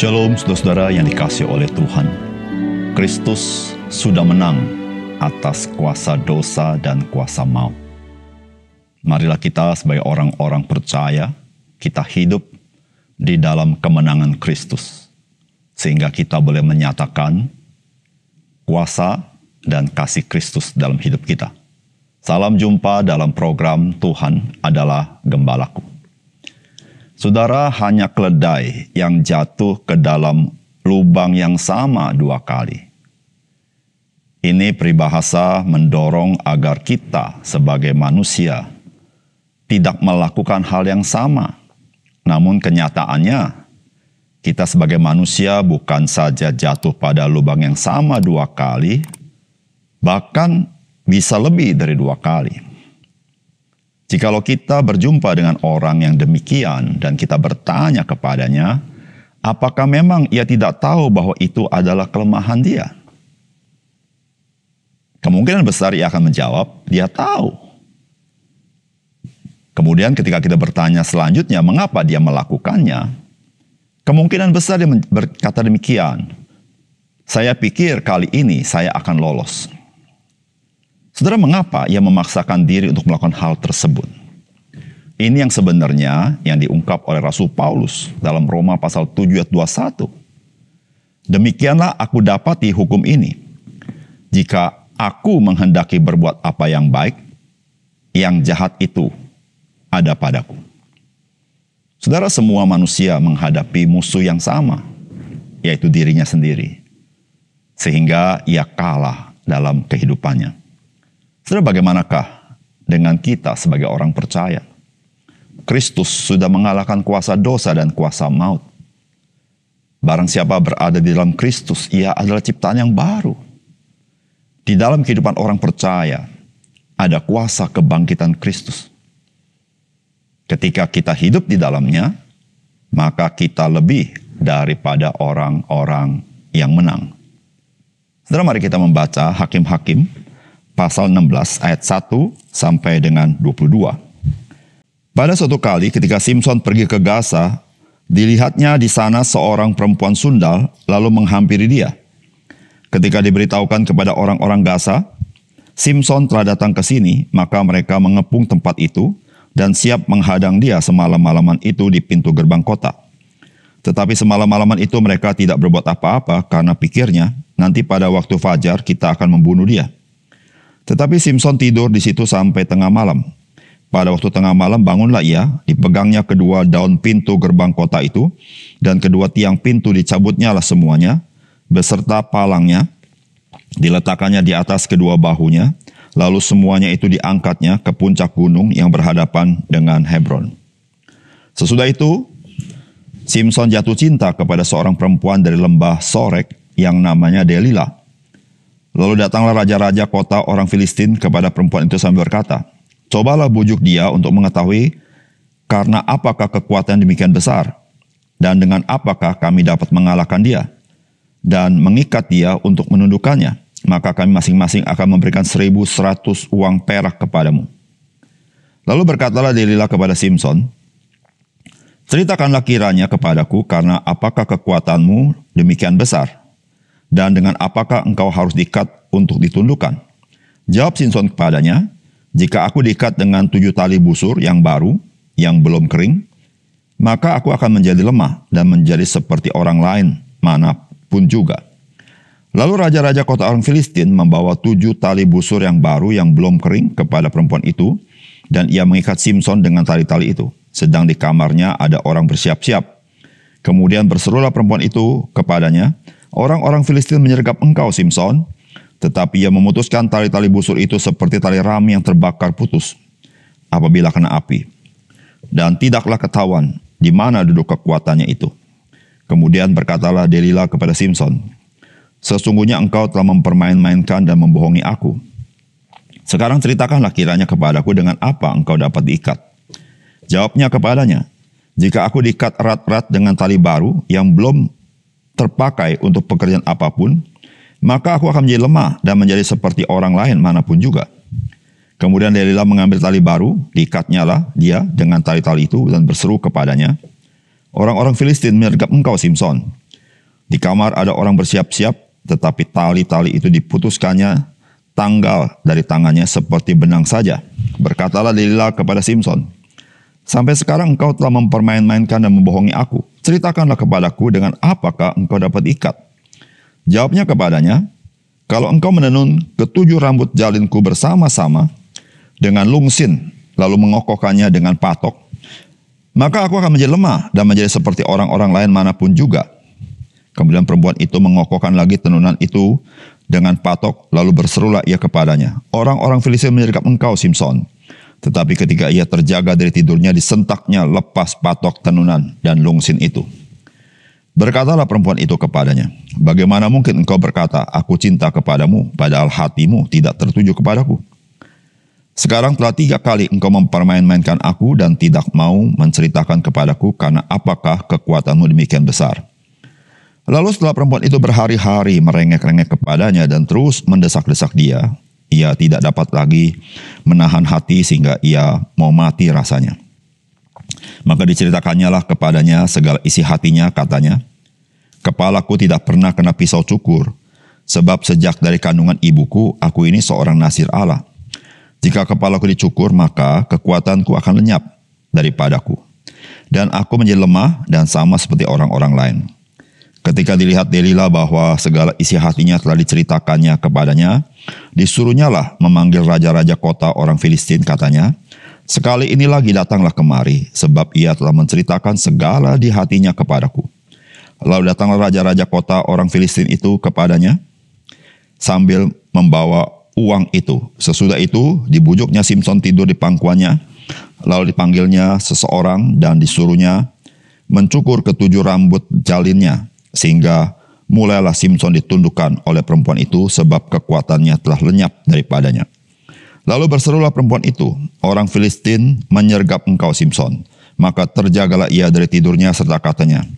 Shalom saudara-saudara yang dikasih oleh Tuhan. Kristus sudah menang atas kuasa dosa dan kuasa maut. Marilah kita sebagai orang-orang percaya, kita hidup di dalam kemenangan Kristus. Sehingga kita boleh menyatakan kuasa dan kasih Kristus dalam hidup kita. Salam jumpa dalam program Tuhan adalah Gembalaku. Saudara hanya keledai yang jatuh ke dalam lubang yang sama dua kali. Ini peribahasa mendorong agar kita sebagai manusia tidak melakukan hal yang sama. Namun kenyataannya kita sebagai manusia bukan saja jatuh pada lubang yang sama dua kali, bahkan bisa lebih dari dua kali. Jikalau kita berjumpa dengan orang yang demikian dan kita bertanya kepadanya, apakah memang ia tidak tahu bahwa itu adalah kelemahan dia? Kemungkinan besar ia akan menjawab, dia tahu. Kemudian ketika kita bertanya selanjutnya, mengapa dia melakukannya? Kemungkinan besar dia berkata demikian, saya pikir kali ini saya akan lolos. Saudara, mengapa ia memaksakan diri untuk melakukan hal tersebut? Ini yang sebenarnya yang diungkap oleh Rasul Paulus dalam Roma pasal 7 ayat 21. Demikianlah aku dapati hukum ini. Jika aku menghendaki berbuat apa yang baik, yang jahat itu ada padaku. Saudara, semua manusia menghadapi musuh yang sama, yaitu dirinya sendiri. Sehingga ia kalah dalam kehidupannya. Saudara, bagaimanakah dengan kita sebagai orang percaya? Kristus sudah mengalahkan kuasa dosa dan kuasa maut. Barang siapa berada di dalam Kristus, ia adalah ciptaan yang baru. Di dalam kehidupan orang percaya, ada kuasa kebangkitan Kristus. Ketika kita hidup di dalamnya, maka kita lebih daripada orang-orang yang menang. Saudara, mari kita membaca Hakim-Hakim pasal 16 ayat 1 sampai dengan 22. Pada suatu kali ketika Simpson pergi ke Gaza, dilihatnya di sana seorang perempuan sundal lalu menghampiri dia. Ketika diberitahukan kepada orang-orang Gaza, Simpson telah datang ke sini, maka mereka mengepung tempat itu dan siap menghadang dia semalam-malaman itu di pintu gerbang kota. Tetapi semalam-malaman itu mereka tidak berbuat apa-apa karena pikirnya nanti pada waktu fajar kita akan membunuh dia. Tetapi Simpson tidur di situ sampai tengah malam. Pada waktu tengah malam bangunlah ia, dipegangnya kedua daun pintu gerbang kota itu, dan kedua tiang pintu dicabutnya lah semuanya, beserta palangnya, diletakkannya di atas kedua bahunya, lalu semuanya itu diangkatnya ke puncak gunung yang berhadapan dengan Hebron. Sesudah itu, Simpson jatuh cinta kepada seorang perempuan dari lembah Sorek yang namanya Delilah. Lalu datanglah raja-raja kota orang Filistin kepada perempuan itu sambil berkata, Cobalah bujuk dia untuk mengetahui karena apakah kekuatan demikian besar dan dengan apakah kami dapat mengalahkan dia dan mengikat dia untuk menundukkannya. Maka kami masing-masing akan memberikan seribu seratus uang perak kepadamu. Lalu berkatalah Delilah kepada Simpson, Ceritakanlah kiranya kepadaku karena apakah kekuatanmu demikian besar dan dengan apakah engkau harus diikat untuk ditundukkan? Jawab Simpson kepadanya, jika aku diikat dengan tujuh tali busur yang baru, yang belum kering, maka aku akan menjadi lemah dan menjadi seperti orang lain mana pun juga. Lalu raja-raja kota orang Filistin membawa tujuh tali busur yang baru yang belum kering kepada perempuan itu, dan ia mengikat Simpson dengan tali-tali itu. Sedang di kamarnya ada orang bersiap-siap. Kemudian berserulah perempuan itu kepadanya, Orang-orang Filistin menyergap engkau, Simpson. Tetapi ia memutuskan tali-tali busur itu seperti tali rami yang terbakar putus apabila kena api. Dan tidaklah ketahuan di mana duduk kekuatannya itu. Kemudian berkatalah Delilah kepada Simpson, Sesungguhnya engkau telah mempermain-mainkan dan membohongi aku. Sekarang ceritakanlah kiranya kepadaku dengan apa engkau dapat diikat. Jawabnya kepadanya, jika aku diikat erat-erat dengan tali baru yang belum terpakai untuk pekerjaan apa pun, maka aku akan menjadi lemah dan menjadi seperti orang lain mana pun juga. Kemudian Delilah mengambil tali baru, diikatnya lah dia dengan tali-tali itu dan berseru kepadanya, Orang-orang Filistin menyergap engkau Simpson. Di kamar ada orang bersiap-siap, tetapi tali-tali itu diputuskannya tanggal dari tangannya seperti benang saja. Berkatalah Delila kepada Simpson, Sampai sekarang engkau telah mempermain-mainkan dan membohongi aku. Ceritakanlah kepadaku dengan apakah engkau dapat ikat. Jawabnya kepadanya, kalau engkau menenun ketujuh rambut jalinku bersama-sama dengan lungsin, lalu mengokohkannya dengan patok, maka aku akan menjadi lemah dan menjadi seperti orang-orang lain mana pun juga. Kemudian perempuan itu mengokohkan lagi tenunan itu dengan patok, lalu berserulah ia kepadanya, orang-orang Filistin menyergap engkau, Simpson. Tetapi ketika ia terjaga dari tidurnya, disentaknya lepas patok tenunan dan lungsin itu. Berkatalah perempuan itu kepadanya, Bagaimana mungkin engkau berkata, aku cinta kepadamu, padahal hatimu tidak tertuju kepadaku? Sekarang telah tiga kali engkau mempermain-mainkan aku dan tidak mau menceritakan kepadaku karena apakah kekuatanmu demikian besar. Lalu setelah perempuan itu berhari-hari merengek-rengek kepadanya dan terus mendesak-desak dia, ia tidak dapat lagi menahan hati sehingga ia mau mati rasanya. Maka diceritakannya lah kepadanya segala isi hatinya katanya, Kepalaku tidak pernah kena pisau cukur, sebab sejak dari kandungan ibuku aku ini seorang nasir Allah. Jika kepalaku dicukur maka kekuatanku akan lenyap daripadaku. Dan aku menjadi lemah dan sama seperti orang-orang lain. Ketika dilihat Delila bahwa segala isi hatinya telah diceritakannya kepadanya, Disuruhnyalah memanggil raja-raja kota orang Filistin katanya, Sekali ini lagi datanglah kemari, sebab ia telah menceritakan segala di hatinya kepadaku. Lalu datanglah raja-raja kota orang Filistin itu kepadanya, sambil membawa uang itu. Sesudah itu, dibujuknya Simpson tidur di pangkuannya, lalu dipanggilnya seseorang dan disuruhnya mencukur ketujuh rambut jalinnya, sehingga mulailah Simpson ditundukkan oleh perempuan itu sebab kekuatannya telah lenyap daripadanya. Lalu berserulah perempuan itu, orang Filistin menyergap engkau Simpson. Maka terjagalah ia dari tidurnya serta katanya,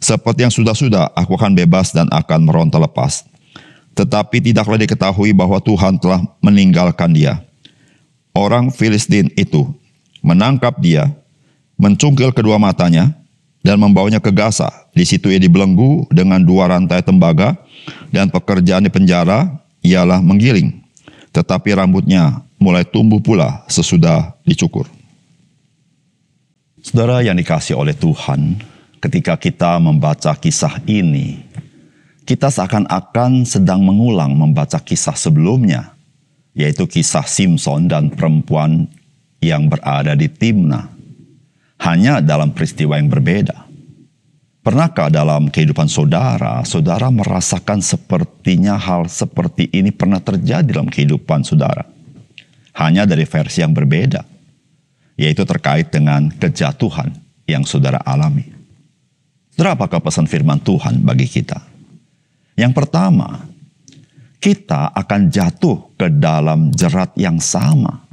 seperti yang sudah-sudah aku akan bebas dan akan meronta lepas. Tetapi tidaklah diketahui bahwa Tuhan telah meninggalkan dia. Orang Filistin itu menangkap dia, mencungkil kedua matanya, dan membawanya ke Gaza. Di situ ia dibelenggu dengan dua rantai tembaga dan pekerjaan di penjara ialah menggiling. Tetapi rambutnya mulai tumbuh pula sesudah dicukur. Saudara yang dikasih oleh Tuhan, ketika kita membaca kisah ini, kita seakan-akan sedang mengulang membaca kisah sebelumnya, yaitu kisah Simpson dan perempuan yang berada di Timna hanya dalam peristiwa yang berbeda. Pernahkah dalam kehidupan saudara, saudara merasakan sepertinya hal seperti ini pernah terjadi dalam kehidupan saudara? Hanya dari versi yang berbeda, yaitu terkait dengan kejatuhan yang saudara alami. Saudara, apakah pesan firman Tuhan bagi kita? Yang pertama, kita akan jatuh ke dalam jerat yang sama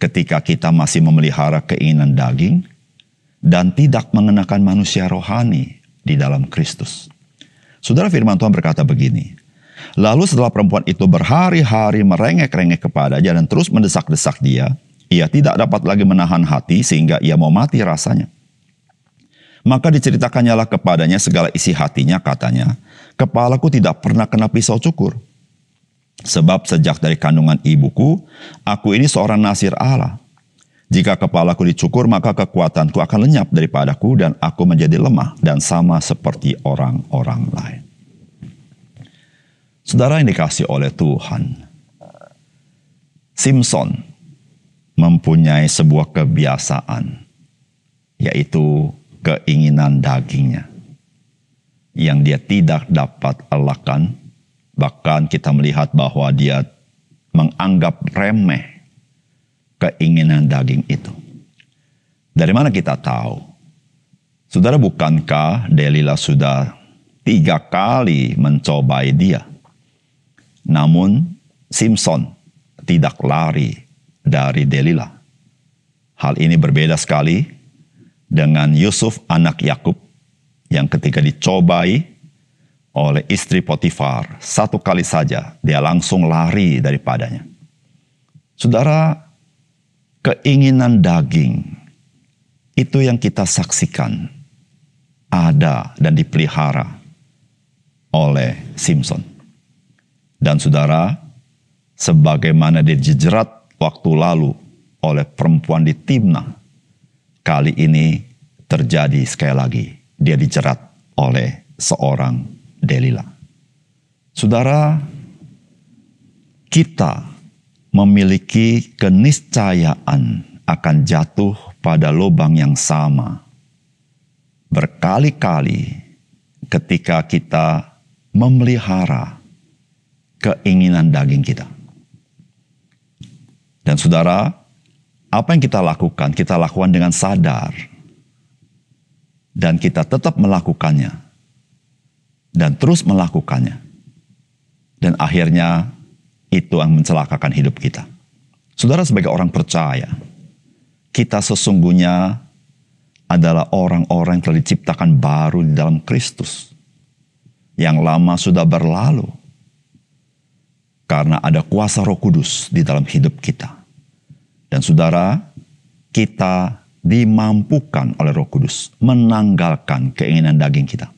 ketika kita masih memelihara keinginan daging dan tidak mengenakan manusia rohani di dalam Kristus. Saudara firman Tuhan berkata begini, Lalu setelah perempuan itu berhari-hari merengek-rengek kepadanya dan terus mendesak-desak dia, ia tidak dapat lagi menahan hati sehingga ia mau mati rasanya. Maka diceritakannya lah kepadanya segala isi hatinya katanya, Kepalaku tidak pernah kena pisau cukur, Sebab sejak dari kandungan ibuku, aku ini seorang nasir Allah. Jika kepalaku dicukur, maka kekuatanku akan lenyap daripadaku dan aku menjadi lemah dan sama seperti orang-orang lain. Saudara yang dikasih oleh Tuhan, Simpson mempunyai sebuah kebiasaan, yaitu keinginan dagingnya, yang dia tidak dapat elakkan Bahkan kita melihat bahwa dia menganggap remeh keinginan daging itu. Dari mana kita tahu? Saudara, bukankah Delila sudah tiga kali mencobai dia? Namun Simpson tidak lari dari Delila. Hal ini berbeda sekali dengan Yusuf anak Yakub yang ketika dicobai oleh istri Potifar, satu kali saja dia langsung lari daripadanya. Saudara, keinginan daging itu yang kita saksikan ada dan dipelihara oleh Simpson. Dan saudara, sebagaimana dijerat waktu lalu oleh perempuan di Timna, kali ini terjadi sekali lagi. Dia dijerat oleh seorang Delila. Saudara, kita memiliki keniscayaan akan jatuh pada lubang yang sama berkali-kali ketika kita memelihara keinginan daging kita. Dan saudara, apa yang kita lakukan, kita lakukan dengan sadar. Dan kita tetap melakukannya. Dan terus melakukannya. Dan akhirnya itu yang mencelakakan hidup kita. Saudara sebagai orang percaya, kita sesungguhnya adalah orang-orang yang telah diciptakan baru di dalam Kristus. Yang lama sudah berlalu. Karena ada kuasa roh kudus di dalam hidup kita. Dan saudara, kita dimampukan oleh roh kudus. Menanggalkan keinginan daging kita.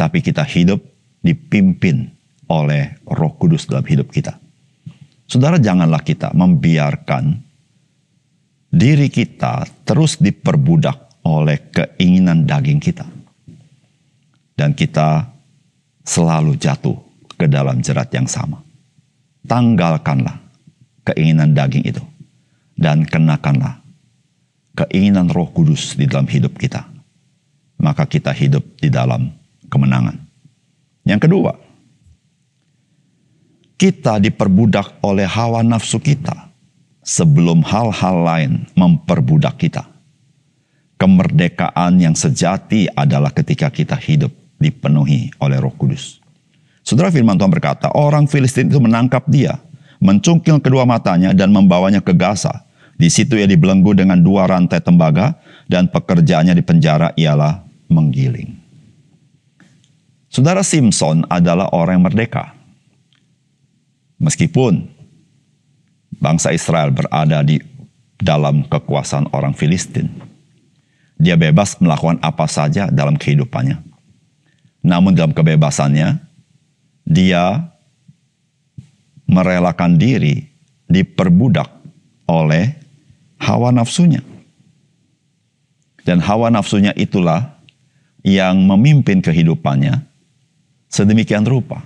Tapi kita hidup dipimpin oleh roh kudus dalam hidup kita. Saudara janganlah kita membiarkan diri kita terus diperbudak oleh keinginan daging kita. Dan kita selalu jatuh ke dalam jerat yang sama. Tanggalkanlah keinginan daging itu. Dan kenakanlah keinginan roh kudus di dalam hidup kita. Maka kita hidup di dalam kemenangan. Yang kedua, kita diperbudak oleh hawa nafsu kita sebelum hal-hal lain memperbudak kita. Kemerdekaan yang sejati adalah ketika kita hidup dipenuhi oleh Roh Kudus. Saudara firman Tuhan berkata, orang Filistin itu menangkap dia, mencungkil kedua matanya dan membawanya ke Gaza. Di situ ia dibelenggu dengan dua rantai tembaga dan pekerjaannya di penjara ialah menggiling. Saudara Simpson adalah orang yang merdeka. Meskipun bangsa Israel berada di dalam kekuasaan orang Filistin. Dia bebas melakukan apa saja dalam kehidupannya. Namun dalam kebebasannya, dia merelakan diri diperbudak oleh hawa nafsunya. Dan hawa nafsunya itulah yang memimpin kehidupannya sedemikian rupa.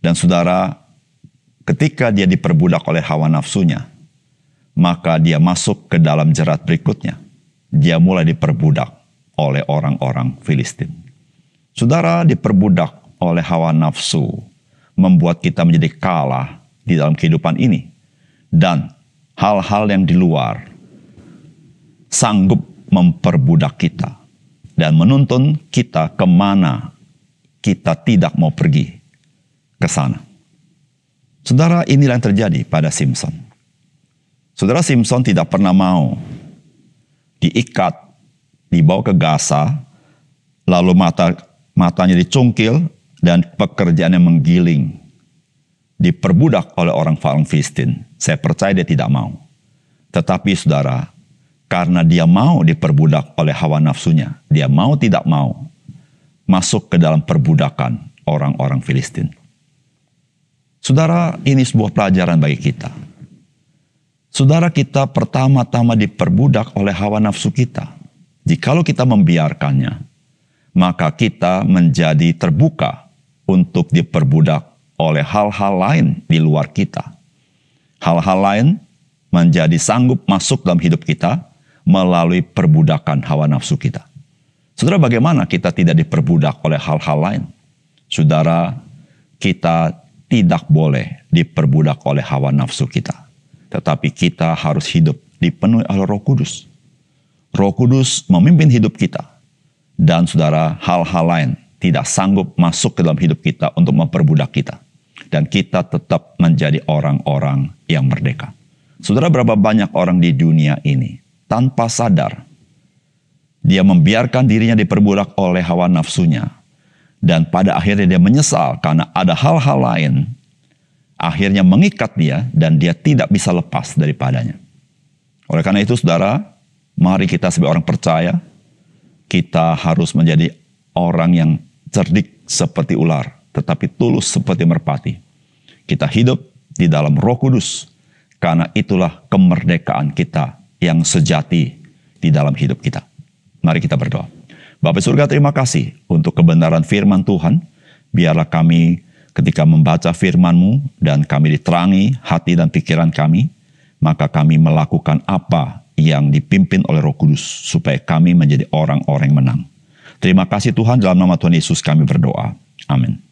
Dan saudara, ketika dia diperbudak oleh hawa nafsunya, maka dia masuk ke dalam jerat berikutnya. Dia mulai diperbudak oleh orang-orang Filistin. Saudara diperbudak oleh hawa nafsu, membuat kita menjadi kalah di dalam kehidupan ini. Dan hal-hal yang di luar sanggup memperbudak kita dan menuntun kita ke mana kita tidak mau pergi ke sana. Saudara, inilah yang terjadi pada Simpson. Saudara Simpson tidak pernah mau diikat, dibawa ke Gaza, lalu mata matanya dicungkil dan pekerjaannya menggiling, diperbudak oleh orang Filistin. Saya percaya dia tidak mau. Tetapi saudara, karena dia mau diperbudak oleh hawa nafsunya, dia mau tidak mau masuk ke dalam perbudakan orang-orang Filistin. Saudara, ini sebuah pelajaran bagi kita. Saudara kita pertama-tama diperbudak oleh hawa nafsu kita. Jikalau kita membiarkannya, maka kita menjadi terbuka untuk diperbudak oleh hal-hal lain di luar kita. Hal-hal lain menjadi sanggup masuk dalam hidup kita melalui perbudakan hawa nafsu kita. Saudara, bagaimana kita tidak diperbudak oleh hal-hal lain? Saudara, kita tidak boleh diperbudak oleh hawa nafsu kita. Tetapi kita harus hidup dipenuhi oleh roh kudus. Roh kudus memimpin hidup kita. Dan saudara, hal-hal lain tidak sanggup masuk ke dalam hidup kita untuk memperbudak kita. Dan kita tetap menjadi orang-orang yang merdeka. Saudara, berapa banyak orang di dunia ini tanpa sadar dia membiarkan dirinya diperbudak oleh hawa nafsunya, dan pada akhirnya dia menyesal karena ada hal-hal lain akhirnya mengikat dia dan dia tidak bisa lepas daripadanya. Oleh karena itu saudara, mari kita sebagai orang percaya, kita harus menjadi orang yang cerdik seperti ular, tetapi tulus seperti merpati. Kita hidup di dalam Roh Kudus, karena itulah kemerdekaan kita yang sejati di dalam hidup kita. Mari kita berdoa. Bapak surga terima kasih untuk kebenaran firman Tuhan. Biarlah kami ketika membaca firman-Mu dan kami diterangi hati dan pikiran kami, maka kami melakukan apa yang dipimpin oleh Roh Kudus supaya kami menjadi orang-orang yang menang. Terima kasih Tuhan dalam nama Tuhan Yesus kami berdoa. Amin.